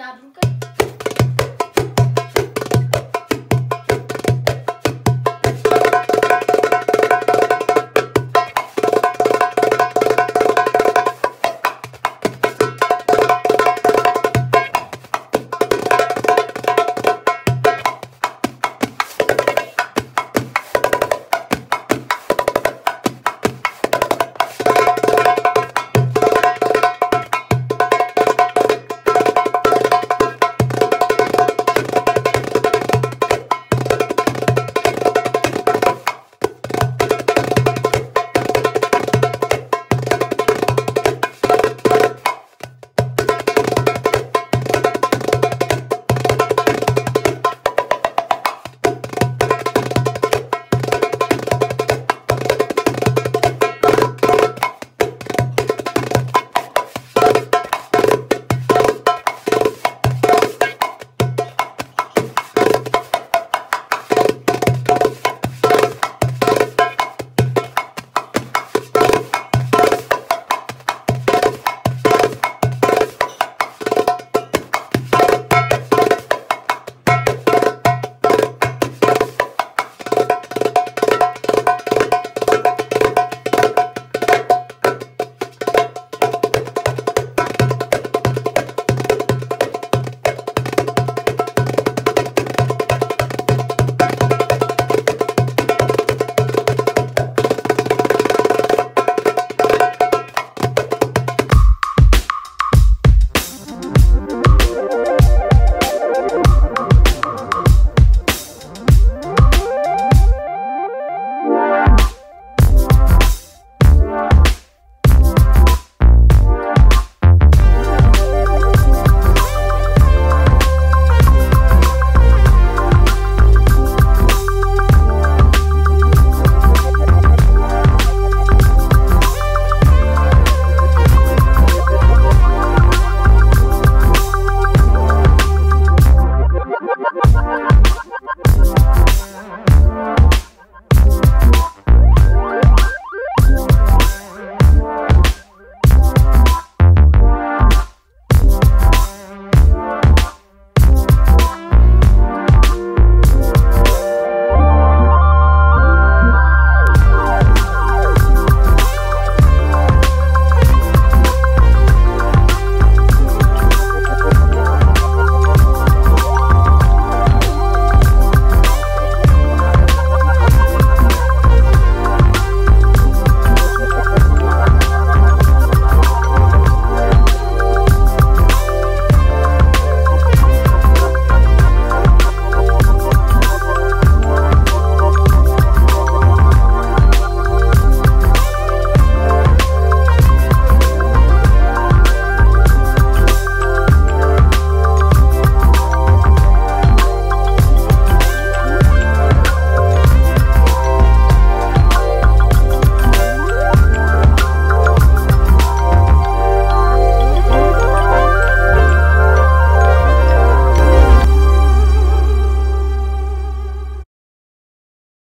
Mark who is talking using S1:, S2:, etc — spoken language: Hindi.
S1: Dabruka.